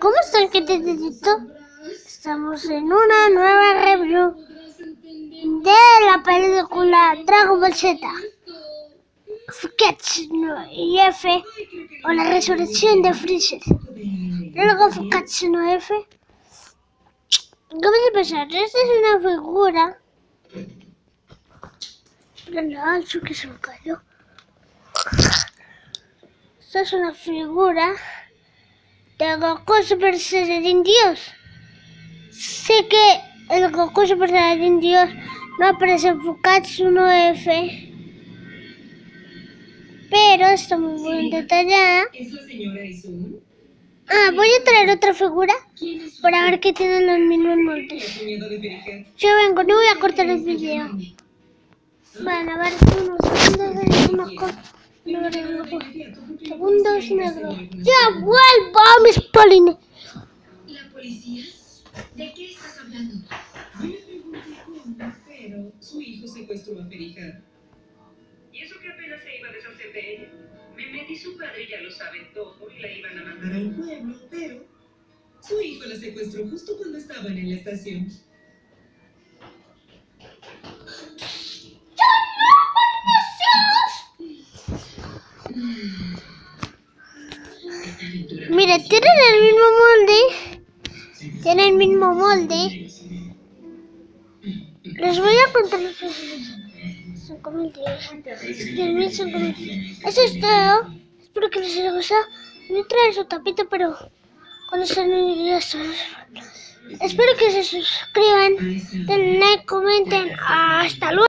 ¿Cómo están, TikTok? Estamos en una nueva review de la película Dragon Ball Z. Fukatsu y F o la resurrección de Freezer. Luego Fukatsu no F. Vamos a empezar. Esta es una figura. Que se me cayó. Esta es una figura Goku Super Saiyajin Dios. Sé que el Goku Super Saiyajin Dios no aparece en Fukatsu 1F. Pero está muy bien detallada. Ah, voy a traer otra figura para ver que tienen los mismos moldes. Yo vengo, no voy a cortar el video. Bueno, a ver, unos segundos, unos segundos negros. ¡Ya vuelvo, mis polines! ¿La policía? ¿De qué estás hablando? Yo le pregunté cómo, pero su hijo secuestró a Perija. Y eso que apenas se iba a deshacer de ella. Mehmet y su padre ya lo saben todo y la iban a mandar el pueblo, pero su hijo la secuestró justo cuando estaban en la estación. Mira, tienen el mismo molde. Tienen el mismo molde. Les voy a contar los precios. 5.000 10.000, 5.000. Eso es todo. Espero que les haya gustado. Me trae su tapita, pero cuando en el Espero que se suscriban, den like, comenten. Hasta luego.